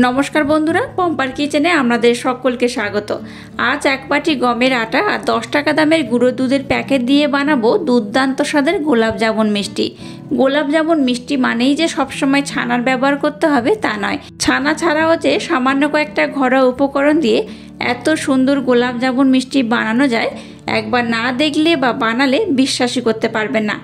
নমস্কার বন্ধুরা, পম্পার কিচেনে আপনাদের সকলকে স্বাগত। আজ এক বাটি গমের আটা আর দশ টাকা দামের গুঁড়ো দুধের প্যাকেট দিয়ে বানাবো দুর্দান্ত স্বাদের গোলাপ জামুন মিষ্টি। গোলাপ জামুন মিষ্টি মানেই যে সবসময় ছানার ব্যবহার করতে হবে তা নয়। ছানা ছাড়াও যে সামান্য কয়েকটা ঘরোয়া উপকরণ দিয়ে এত সুন্দর গোলাপ জামুন মিষ্টি বানানো যায়, একবার না দেখলে বা বানালে বিশ্বাসই করতে পারবেন না।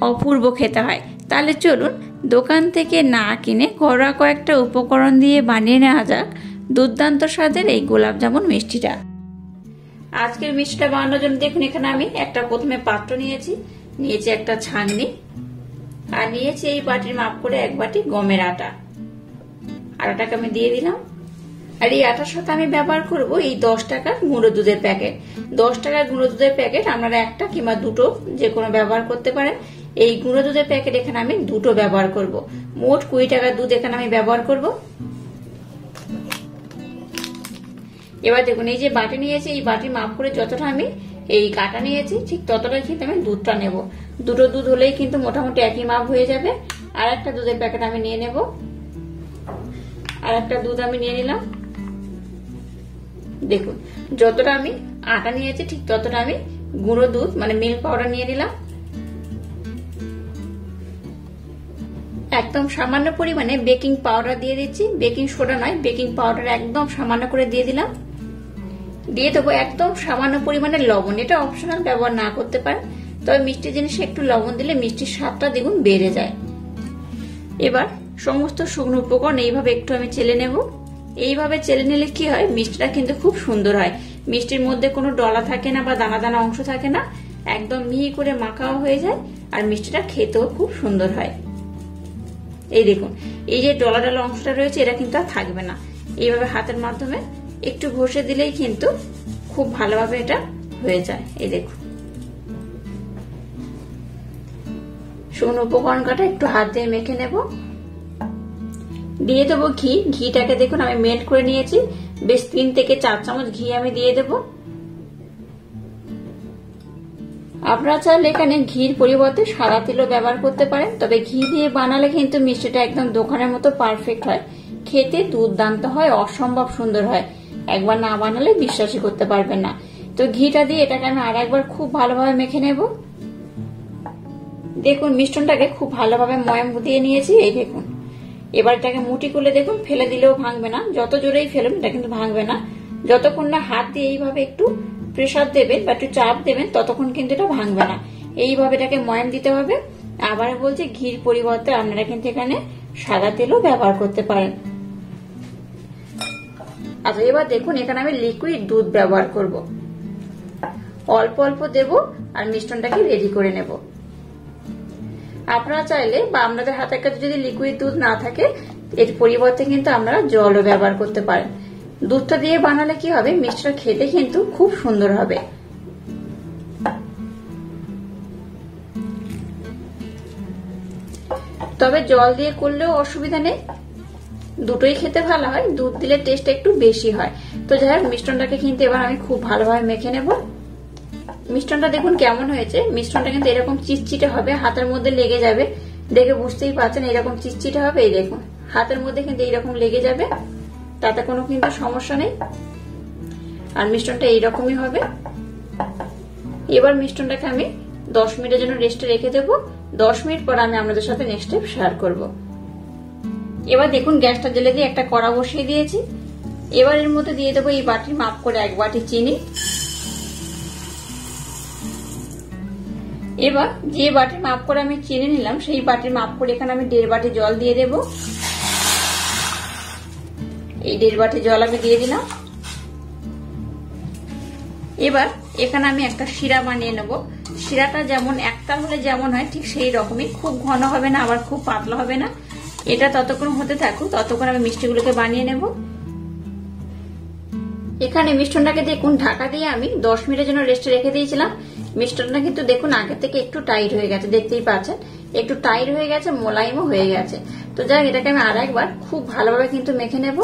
অপূর্ব খেতে হয়। তাহলে চলুন দোকান থেকে না কিনে ঘরোয়া কয়েকটা উপকরণ দিয়ে বানিয়ে নেওয়া যাক দুর্দান্ত স্বাদের এই গোলাপ জামুন মিষ্টিটা। আজকের মিষ্টিটা বানানোর জন্য দেখুন, এখানে আমি একটা প্রথমে পাত্র নিয়েছি নিয়েছি একটা ছাঁকনি, আর নিয়েছি এই বাটির মাপ করে এক বাটি গমের আটা। আটাটাকে আমি দিয়ে দিলাম। আর এই আটার সাথে আমি ব্যবহার করব এই দশ টাকার গুঁড়ো দুধের প্যাকেট। দশ টাকার গুঁড়ো দুধের প্যাকেট আপনারা একটা কিংবা দুটো যে কোনো ব্যবহার করতে পারেন। এই গুঁড়ো দুধের প্যাকেট এখানে আমি দুটো ব্যবহার করব। মোট কুড়ি টাকার দুধ এখানে আমি ব্যবহার করব। এবার দেখুন, এই যে বাটি নিয়েছি, এই বাটি মাপ করে যতটা আমি এই কাটা নিয়েছি, ঠিক ততটাই কিন্তু আমি দুধটা নেব। দুটো দুধ হলেই কিন্তু মোটামুটি একই মাপ হয়ে যাবে। আর একটা দুধের প্যাকেট আমি নিয়ে নেব। আর একটা দুধ আমি নিয়ে নিলাম। দেখুন, যতটা আমি আটা নিয়েছি, ঠিক ততটা আমি গুঁড়ো দুধ মানে মিল্ক পাউডার নিয়ে নিলাম। একদম সামান্য পরিমাণে বেকিং পাউডার দিয়ে দিচ্ছি। বেকিং সোডা নয়, বেকিং পাউডার একদম সামান্য করে দিয়ে দিলাম। দিয়ে দেবো একদম সামান্য পরিমাণে লবণ। এটা অপশনাল ব্যবহার না করতে পারে তবে মিষ্টি জিনিসে একটু লবণ দিলে মিষ্টির স্বাদটা দ্বিগুণ বেড়ে যায়। এবার সমস্ত শুকনো উপকরণ এইভাবে একটু আমি চেলে নেব। এইভাবে চেলে নিলে কি হয়, মিষ্টিটা কিন্তু খুব সুন্দর হয়। মিষ্টির মধ্যে কোনো ডলা থাকে না বা দানা দানা অংশ থাকে না, একদম মিহি করে মাখাও হয়ে যায়, আর মিষ্টিটা খেতেও খুব সুন্দর হয়। এই দেখুন, এই যে ডলা ডলা অংশটা রয়েছে, এটা কিন্তু আর থাকবে না। এইভাবে হাতের মাধ্যমে একটু ঘষে দিলেই কিন্তু খুব ভালোভাবে এটা হয়ে যায়। এই দেখুন। শুকনো উপকরণ কাটা একটু হাত দিয়ে মেখে নেব। দিয়ে দেবো ঘি। ঘিটাকে দেখুন, আমি মেল্ট করে নিয়েছি। বেশ তিন থেকে চার চামচ ঘি আমি দিয়ে দেব। আপনারা চাইলে এখানে ঘির পরিবর্তে সাদা তেলও ব্যবহার করতে পারেন, তবে ঘি দিয়ে বানালে কিন্তু মিষ্টিটা একদম দোকানের মতো পারফেক্ট হয়। খেতে দুর্দান্ত হয়, অসম্ভব সুন্দর হয়। একবার না বানালে বিশ্বাসই করতে পারবেন না। তো ঘিটা দিয়ে এটাকে আমি আর একবার খুব ভালোভাবে মেখে নেব। দেখুন মিষ্টনটাকে খুব ভালোভাবে ময়াম দিয়ে নিয়েছি, এই দেখুন। এবার এটাকে মুটি করলে দেখুন, ফেলে দিলেও ভাঙবে না। যত জোরেই ফেলুন, এটা কিন্তু ভাঙবে না। যতক্ষণ না হাত দিয়ে এইভাবে একটু প্রেশার দেবেন বা একটু চাপ দেবেন, ততক্ষণ কিন্তু এটা ভাঙবে না। এইভাবে এটাকে ময়াম দিতে হবে। আবার বলছে, ঘির পরিবর্তে আপনারা কিন্তু এখানে সাদা তেলও ব্যবহার করতে পারেন। আচ্ছা এবার দেখুন, এখানে আমি লিকুইড দুধ ব্যবহার করব। অল্প অল্প দেব আর মিষ্টনটাকে রেডি করে নেব। আপনারা চাইলে, বা আপনাদের হাতের কাছে যদি লিকুইড দুধ না থাকে, এর পরিবর্তে কিন্তু আপনারা জলও ব্যবহার করতে পারেন। দুধটা দিয়ে বানালে কি হবে? মিষ্টিটা খেতে কিন্তু খুব সুন্দর হবে। তবে জল দিয়ে করলেও অসুবিধা নেই। দুটোই খেতে ভালো হয়। দুধ দিলে টেস্ট একটু বেশি হয়। তো যাই হোক মিষ্টনটাকে কিন্তু এবার আমি খুব ভালোভাবে মেখে নেব। মিষ্টনটা দেখুন কেমন হয়েছে। মিষ্টনটা কিন্তু এরকম চিটচিটে হবে, হাতের মধ্যে লেগে যাবে। দেখে বুঝতেই পারছেন এরকম চিটচিটে হবে। এই দেখুন, হাতের মধ্যে কিন্তু এইরকম লেগে যাবে। তাতে কোনো কিন্তু সমস্যা নেই। আর মিষ্টনটা এইরকমই হবে। এবার মিষ্টনটাকে আমি দশ মিনিটের জন্য রেস্টে রেখে দেবো। দশ মিনিট পর আমি আপনাদের সাথে নেক্সট স্টেপ শেয়ার করব। এবার দেখুন, গ্যাসটা জেলে দিয়ে একটা কড়া বসিয়ে দিয়েছি। এবার এর মধ্যে দিয়ে দেবো এই বাটির মাপ করে এক বাটি চিনি। এবার যে বাটির মাপ করে আমি চিনি নিলাম, সেই বাটির মাপ করে এখানে আমি দেড় বাটি জল দিয়ে দেব। এই দেড় বাটি জল আমি দিয়ে দিলাম। এবার এখানে আমি একটা শিরা বানিয়ে নেব। শিরাটা যেমন একটা হলে যেমন হয়, ঠিক সেই রকমই। খুব ঘন হবে না, আবার খুব পাতলা হবে না। এটা ততক্ষণ হতে থাকুক, ততক্ষণ আমি মিষ্টিগুলোকে বানিয়ে নেব। এখানে মিষ্টনটাকে দেখুন, ঢাকা দিয়ে আমি দশ মিনিটের জন্য রেস্টে রেখে দিয়েছিলাম। মিষ্টনটা কিন্তু দেখুন আগে থেকে একটু টাইট হয়ে গেছে, দেখতেই পাচ্ছেন। একটু টাইট হয়ে গেছে, মোলায়েমও হয়ে গেছে। তো যাই এটাকে আমি আর একবার খুব ভালোভাবে কিন্তু মেখে নেব।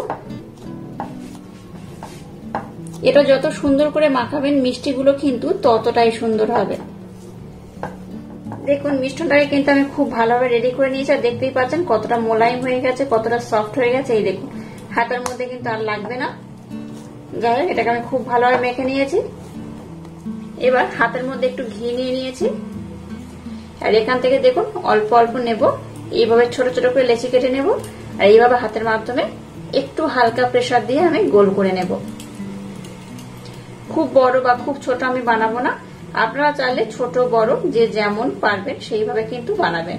এটা যত সুন্দর করে মাখাবেন, মিষ্টিগুলো কিন্তু ততটাই সুন্দর হবে। দেখুন মিষ্টনটাকে কিন্তু আমি খুব ভালোভাবে রেডি করে নিয়েছি, আর দেখতেই পাচ্ছেন কতটা মোলায়েম হয়ে গেছে, কতটা সফট হয়ে গেছে। এই দেখুন, হাতের মধ্যে কিন্তু আর লাগবে না। যাই হোক, এটাকে আমি খুব ভালোভাবে মেখে নিয়েছি। এবার হাতের মধ্যে একটু ঘি নিয়ে নিয়েছি। আর এখান থেকে দেখুন, অল্প অল্প নেব। এইভাবে ছোট ছোট করে লেচি কেটে নেব। আর এইভাবে হাতের মাধ্যমে একটু হালকা প্রেশার দিয়ে আমি গোল করে নেব। খুব বড় বা খুব ছোট আমি বানাবো না। আপনারা চাইলে ছোট বড় যে যেমন পারবেন সেইভাবে কিন্তু বানাবেন।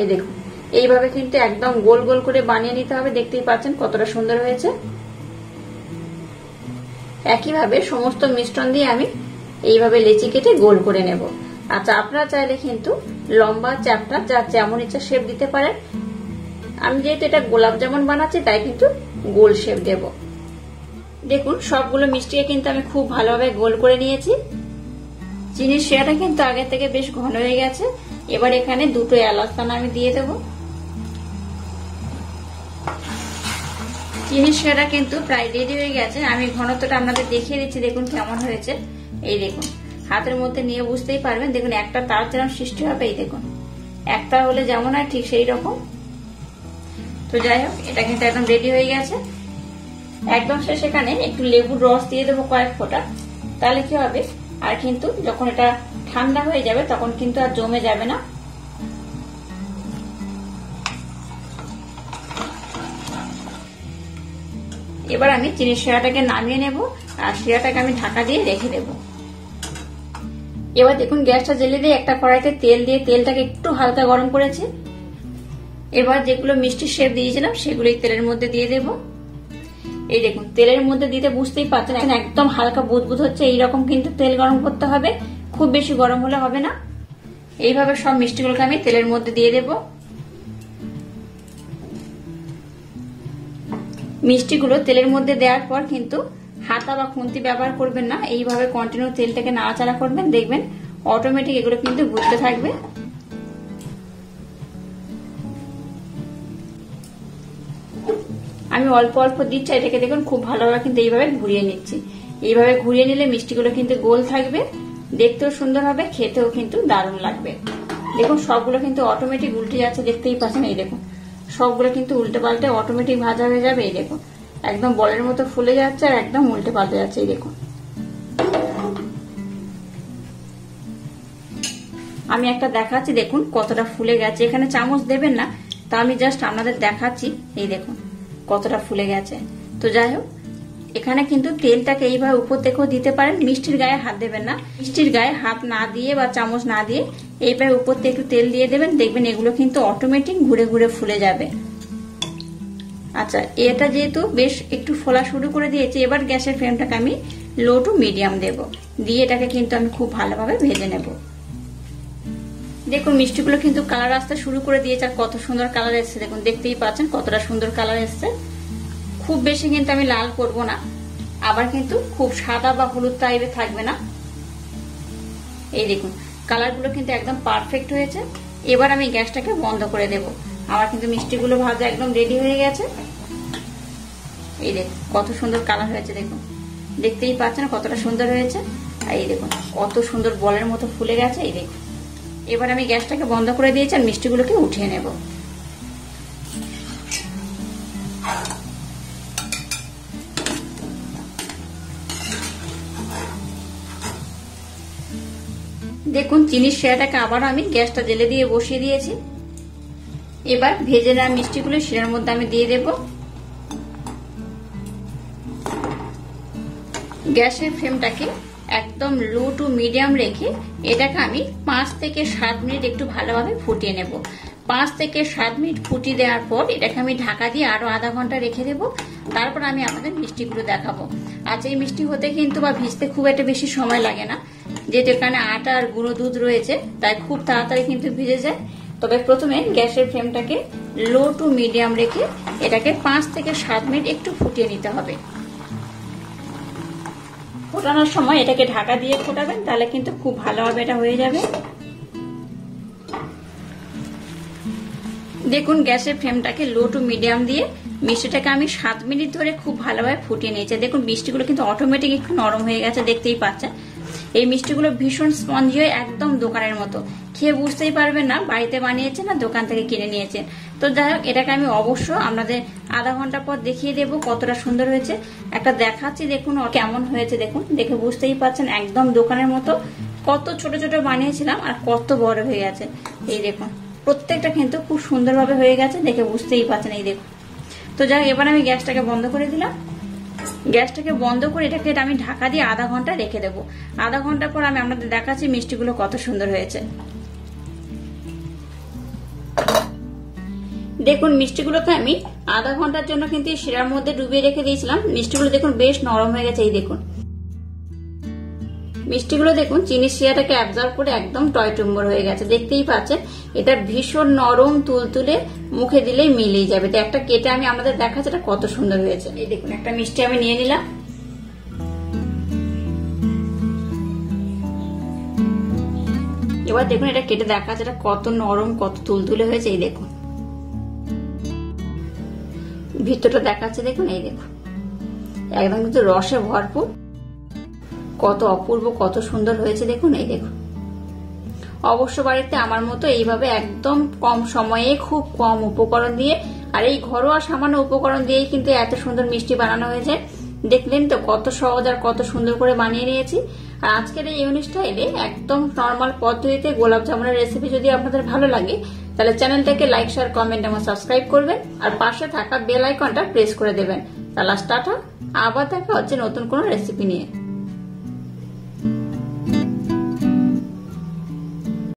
এই দেখুন, এইভাবে কিন্তু একদম গোল গোল করে বানিয়ে নিতে হবে। দেখতেই পাচ্ছেন কতটা সুন্দর হয়েছে। একইভাবে সমস্ত মিশ্রণ দিয়ে আমি এইভাবে লেচি কেটে গোল করে নেব। আচ্ছা আপনারা চাইলে কিন্তু লম্বা চ্যাপটা যা যেমন ইচ্ছা শেপ দিতে পারেন। আমি যেহেতু এটা গোলাপ জামুন বানাচ্ছি, তাই কিন্তু গোল শেপ দেব। দেখুন, সবগুলো মিষ্টিকে কিন্তু আমি খুব ভালোভাবে গোল করে নিয়েছি। চিনির শিরাটা কিন্তু আগে থেকে বেশ ঘন হয়ে গেছে। এবার এখানে দুটো এলাচ দানা আমি দিয়ে দেব। চিনির শিরাটা কিন্তু প্রায় রেডি হয়ে গেছে। আমি ঘনত্বটা আপনাদের দেখিয়ে দিচ্ছি, দেখুন কেমন হয়েছে। এই দেখুন। হাতের মধ্যে নিয়ে বুঝতেই পারবেন। দেখুন, একটা তার যেরকম সৃষ্টি হবে, এই দেখুন। একটা হলে যেমন হয়, ঠিক সেই রকম। তো যাই হোক, এটা কিন্তু একদম রেডি হয়ে গেছে। একদম শেষ এখানে। একটু লেবুর রস দিয়ে দেবো কয়েক ফোঁটা। তাহলে কি হবে? আর কিন্তু যখন এটা ঠান্ডা হয়ে যাবে, তখন কিন্তু আর জমে যাবে না। এবার আমি চিনির শিরাটাকে নামিয়ে নেব। আর শিরাটাকে আমি ঢাকা দিয়ে রেখে দেব। এবার দেখুন গ্যাসটা জ্বেলে দিয়ে একটা কড়াইতে তেল দিয়ে তেলটাকে একটু হালকা গরম করেছি। এবার যেগুলো মিষ্টি শেপ দিয়েছিলাম সেগুলো তেলের মধ্যে দিয়ে দেব। এই দেখুন, তেলের মধ্যে দিতে বুঝতেই পারছেন একদম হালকা বুদবুদ হচ্ছে, এইরকম কিন্তু তেল গরম করতে হবে, খুব বেশি গরম হলে হবে না। এইভাবে সব মিষ্টিগুলোকে আমি তেলের মধ্যে দিয়ে দেব। মিষ্টিগুলো তেলের মধ্যে দেওয়ার পর কিন্তু হাতা বা খুন্তি ব্যবহার করবেন না। এইভাবে কন্টিনিউ তেলটাকে নাড়াচাড়া করবেন। দেখবেন অটোমেটিক এগুলো কিন্তু ঘুরতে থাকবে। আমি অল্প অল্প দিচ্ছি, এটাকে দেখুন খুব ভালোভাবে কিন্তু এইভাবে ঘুরিয়ে নিচ্ছি। এইভাবে ঘুরিয়ে নিলে মিষ্টিগুলো কিন্তু গোল থাকবে, দেখতেও সুন্দর হবে, খেতেও কিন্তু দারুণ লাগবে। দেখুন, সবগুলো কিন্তু অটোমেটিক উল্টে যাচ্ছে, দেখতেই পাচ্ছেন, এই দেখুন। সবগুলো কিন্তু উল্টে পাল্টে অটোমেটিক ভাজা হয়ে যাবে, এই দেখুন। একদম বলের মতো ফুলে যাচ্ছে আর একদম উল্টে পাল্টে যাচ্ছে, এই দেখুন। আমি একটা দেখাচ্ছি, দেখুন কতটা ফুলে গেছে। এখানে চামচ দেবেন না, তা আমি জাস্ট আপনাদের দেখাচ্ছি, এই দেখুন কতটা ফুলে গেছে। তো যাই হোক, এখানে কিন্তু তেলটাকে এইভাবে উপর থেকেও দিতে পারেন, মিষ্টির গায়ে হাত দেবেন না। মিষ্টির গায়ে হাত না দিয়ে বা চামচ না দিয়ে এইভাবে উপর থেকে একটু তেল দিয়ে দেবেন, দেখবেন এগুলো কিন্তু অটোমেটিক ঘুরে ঘুরে ফুলে যাবে। আচ্ছা এটা যেহেতু বেশ একটু ফোলা শুরু করে দিয়েছি, এবার গ্যাসের ফ্লেমটাকে আমি লো টু মিডিয়াম দেব। দিয়ে এটাকে কিন্তু আমি খুব ভালোভাবে ভেজে নেব। দেখুন, মিষ্টিগুলো কিন্তু কালার আসতে শুরু করে দিয়েছে, আর কত সুন্দর কালার এসছে। দেখুন, দেখতেই পাচ্ছেন, কতটা সুন্দর কালার এসছে। খুব বেশি কিন্তু আমি লাল করব না। আবার কিন্তু খুব সাদা বা হলুদ টাইপের থাকবে না। এই দেখুন, কালারগুলো কিন্তু একদম পারফেক্ট হয়েছে। এবার আমি গ্যাসটাকে বন্ধ করে দেব। আমার কিন্তু মিষ্টিগুলো ভাজা একদম রেডি হয়ে গেছে। এই দেখুন, কত সুন্দর কালার হয়েছে দেখুন। দেখতেই পাচ্ছেন কতটা সুন্দর হয়েছে। আর এই দেখুন, কত সুন্দর বলের মতো ফুলে গেছে, এই দেখুন। এবার আমি গ্যাসটাকে বন্ধ করে দিয়েছি আর মিষ্টিগুলোকে উঠিয়ে নেব। দেখুন, চিনির শিরাটাকে আবারও আমি গ্যাসটা জেলে দিয়ে বসিয়ে দিয়েছি। এবার ভেজে নেওয়া মিষ্টিগুলো শিরার মধ্যে আমি দিয়ে দেব। গ্যাসের ফ্লেমটাকে একদম লো টু মিডিয়াম রেখে এটাকে আমি পাঁচ থেকে সাত মিনিট একটু ভালোভাবে ফুটিয়ে নেব। পাঁচ থেকে সাত মিনিট ফুটিয়ে দেওয়ার পর এটাকে আমি ঢাকা দিয়ে আরও আধা ঘণ্টা রেখে দেব। তারপর আমি আমাদের মিষ্টিগুলো দেখাবো। আচ্ছা এই মিষ্টি হতে কিন্তু বা ভিজতে খুব একটা বেশি সময় লাগে না। যেহেতু এখানে আটা আর গুঁড়ো দুধ রয়েছে, তাই খুব তাড়াতাড়ি কিন্তু ভিজে যায়। তবে প্রথমে গ্যাসের ফ্লেমটাকে লো টু মিডিয়াম রেখে এটাকে পাঁচ থেকে সাত মিনিট একটু ফুটিয়ে নিতে হবে। ফোটানোর সময় এটাকে ঢাকা দিয়ে ফোটাবেন, তাহলে কিন্তু খুব ভালোভাবে এটা হয়ে যাবে। দেখুন, গ্যাসের ফ্লেমটাকে লো টু মিডিয়াম দিয়ে মিষ্টিটাকে আমি সাত মিনিট ধরে খুব ভালোভাবে ফুটিয়ে নিয়েছি। দেখুন, মিষ্টিগুলো কিন্তু অটোমেটিক একটু নরম হয়ে গেছে, দেখতেই পাচ্ছেন। এই মিষ্টিগুলো ভীষণ স্পঞ্জি হয় একদম দোকানের মতো। খেয়ে বুঝতেই পারবেন না, বাড়িতে বানিয়েছেন না, দোকান থেকে কিনে নিয়েছেন তো যাই হোক, এটাকে আমি অবশ্য আপনাদের আধা ঘণ্টা পর দেখিয়ে দেব কতটা সুন্দর হয়েছে। একটা দেখাচ্ছি দেখুন কেমন হয়েছে, দেখুন, দেখে বুঝতেই পারছেন একদম দোকানের মতো। কত ছোট ছোট বানিয়েছিলাম আর কত বড় হয়ে গেছে। এই দেখুন, প্রত্যেকটা কিন্তু খুব সুন্দরভাবে হয়ে গেছে, দেখে বুঝতেই পারছেন এই দেখুন। তো যাই এবার আমি গ্যাসটাকে বন্ধ করে দিলাম। গ্যাসটাকে বন্ধ করে এটাকে আমি ঢাকা দিয়ে আধা ঘণ্টা রেখে দেবো। আধা ঘণ্টা পর আমি আপনাদের দেখাচ্ছি মিষ্টিগুলো কত সুন্দর হয়েছে। দেখুন মিষ্টিগুলোকে আমি আধা ঘণ্টার জন্য কিন্তু শিরার মধ্যে ডুবিয়ে রেখে দিয়েছিলাম। মিষ্টিগুলো দেখুন, বেশ নরম হয়ে গেছে, এই দেখুন। মিষ্টিগুলো দেখুন চিনি শিরাটাকে অ্যাবজর্ব করে একদম টয় টয়টুম্বর হয়ে গেছে। দেখতেই পাচ্ছেন, এটা ভীষণ নরম, তুলতুলে, মুখে দিলেই মিলেই যাবে। তো একটা কেটে আমি আমাদের দেখাচ্ছি, এটা কত সুন্দর হয়েছে। এই দেখুন, একটা মিষ্টি আমি নিয়ে নিলাম। এবার দেখুন, এটা কেটে দেখাচ্ছে, এটা কত নরম, কত তুলতুলে হয়েছে, এই দেখুন। ভিতরটা দেখাচ্ছে, দেখুন, এই দেখুন। একদম কিন্তু রসে ভরপুর। কত অপূর্ব, কত সুন্দর হয়েছে, দেখুন, এই দেখুন। অবশ্য বাড়িতে আমার মতো এইভাবে একদম কম সময়ে, খুব কম উপকরণ দিয়ে, আর এই ঘরোয়া সামান্য উপকরণ দিয়েই কিন্তু এত সুন্দর মিষ্টি বানানো হয়েছে। দেখলেন তো, কত সহজ আর কত সুন্দর করে বানিয়ে নিয়েছি। আর আজকের এই স্টাইলে একদম নর্মাল পদ্ধতিতে গোলাপ জামুনের রেসিপি যদি আপনাদের ভালো লাগে তাহলে চ্যানেলটাকে লাইক শেয়ার কমেন্ট এবং সাবস্ক্রাইব করবেন। আর পাশে থাকা বেল আইকনটা প্রেস করে দেবেন। তাহলে স্টার্ট টাটা আবার দেখা হচ্ছে নতুন কোনো রেসিপি নিয়ে।